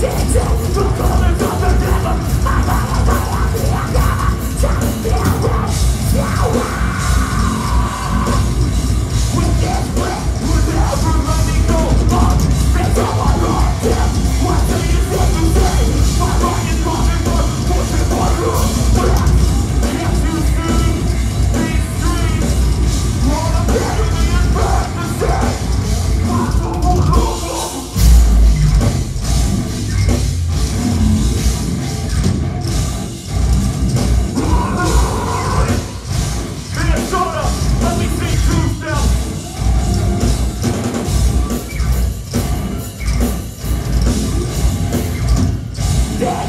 Death, death, death, God.